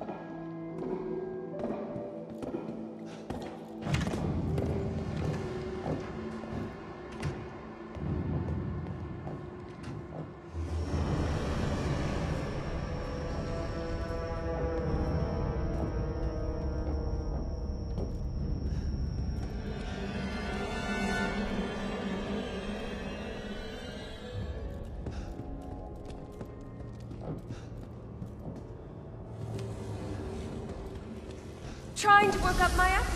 あっ。Trying to work up my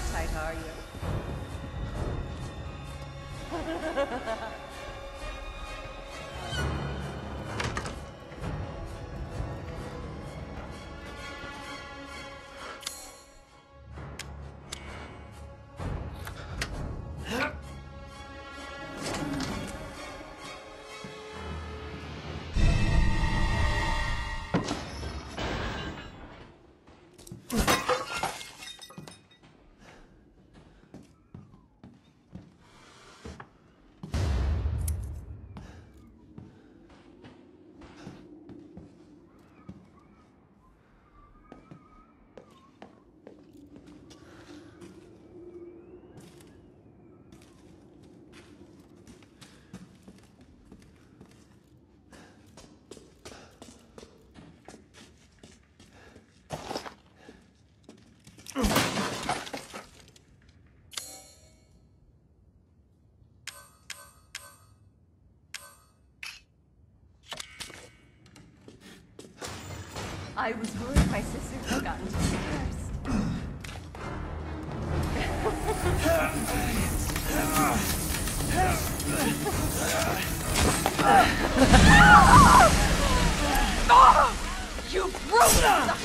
I was worried my sister had gotten to me first. You the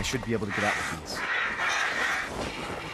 I should be able to get out with these.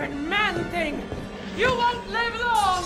Stupid man thing! You won't live long,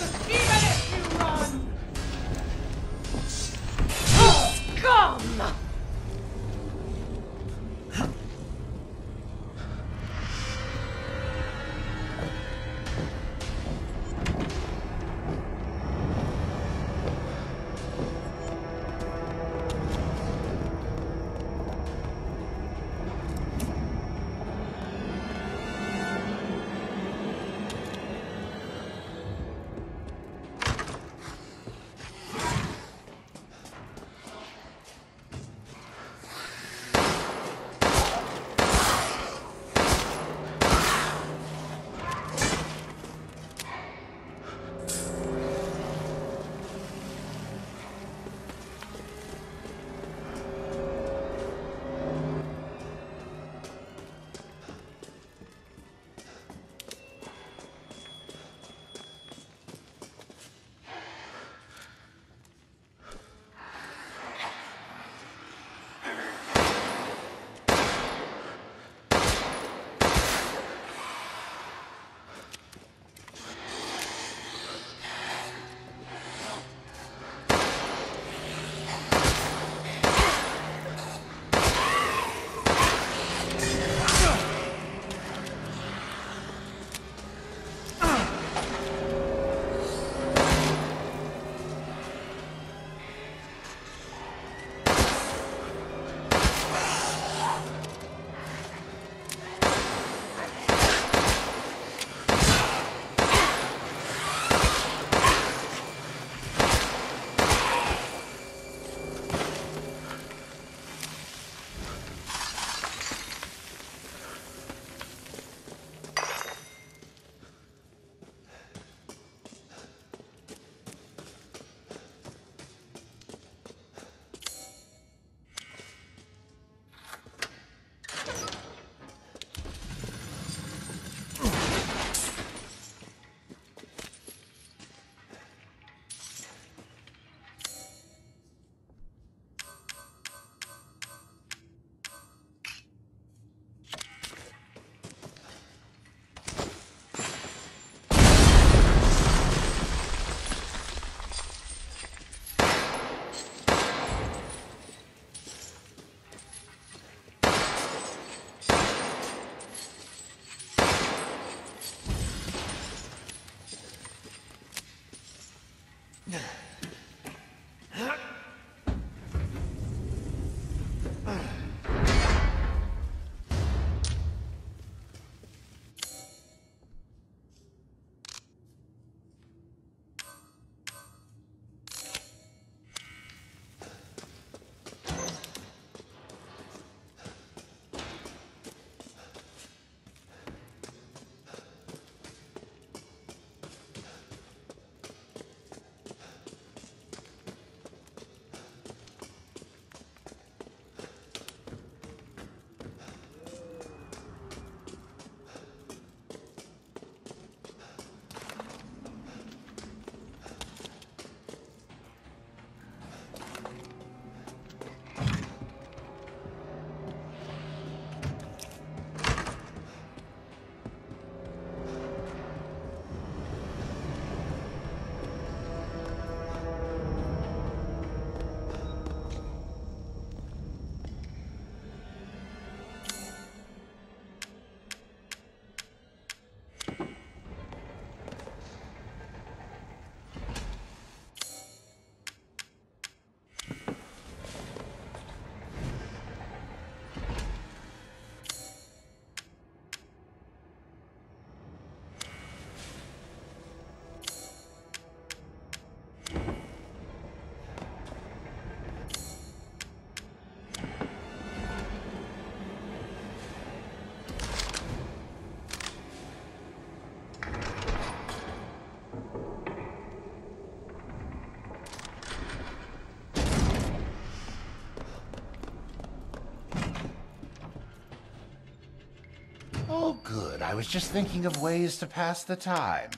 good. I was just thinking of ways to pass the time.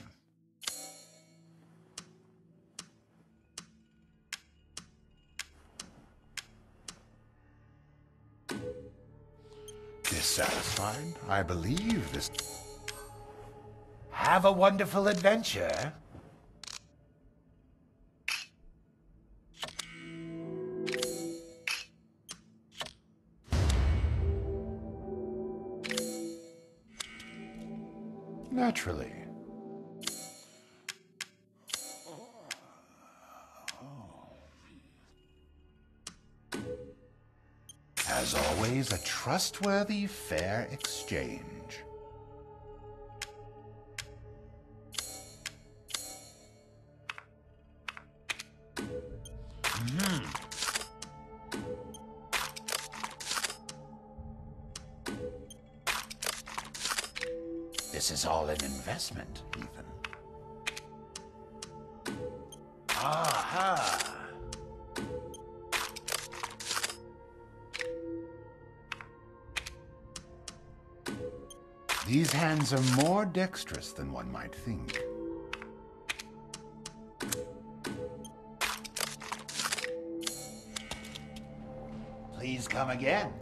Dissatisfied? I believe this. Have a wonderful adventure. Naturally. As always, a trustworthy, fair exchange. This is all an investment, Ethan. Aha! These hands are more dexterous than one might think. Please come again.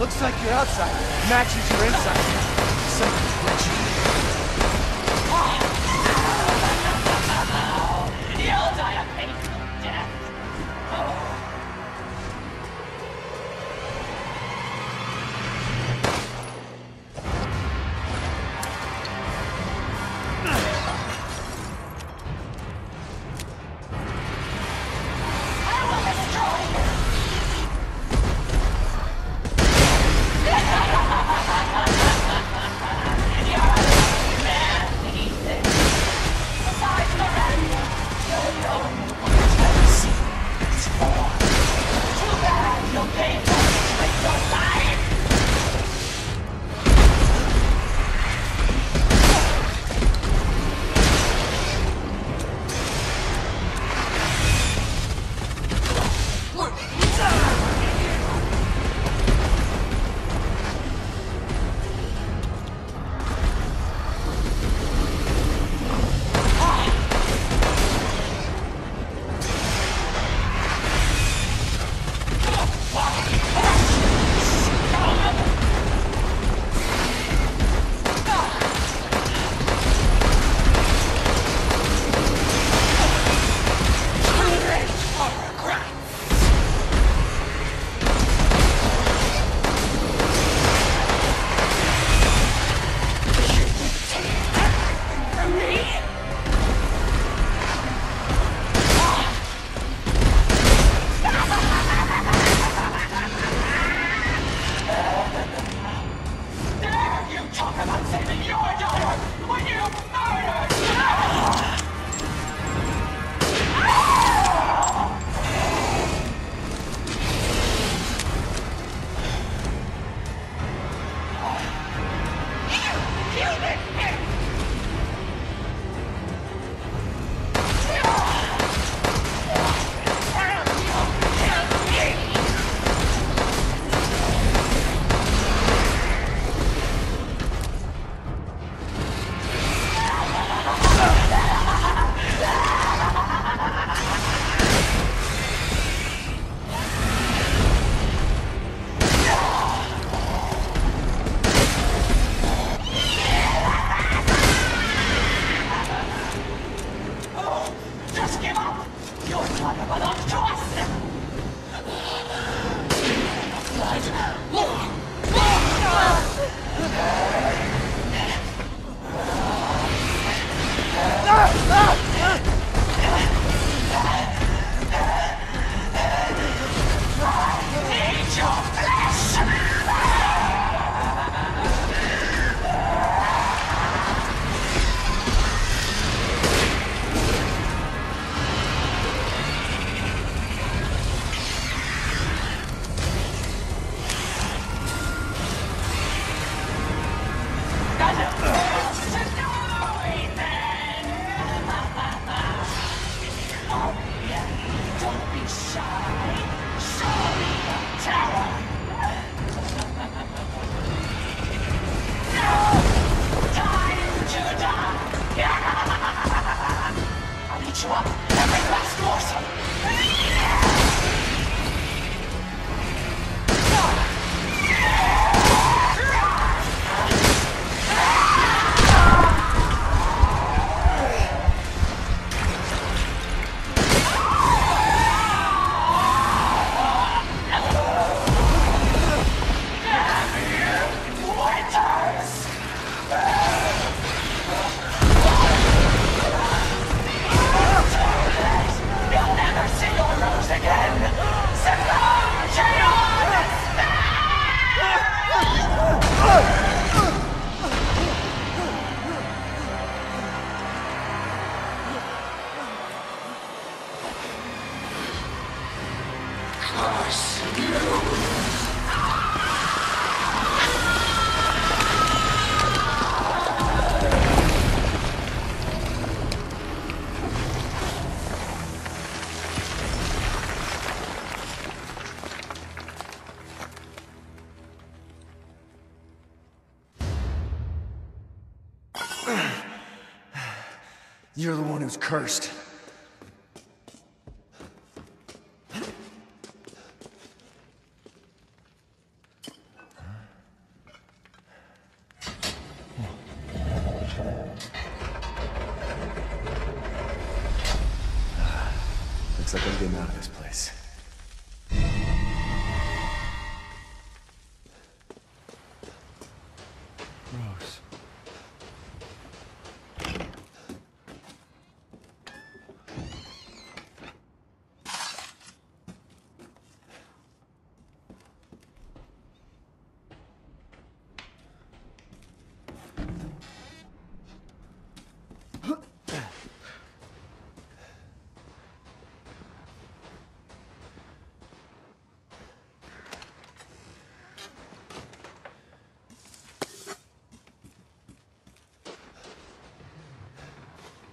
Looks like your outside matches your inside. So Eat every last morsel. who's cursed. Looks like I'm getting out of this place.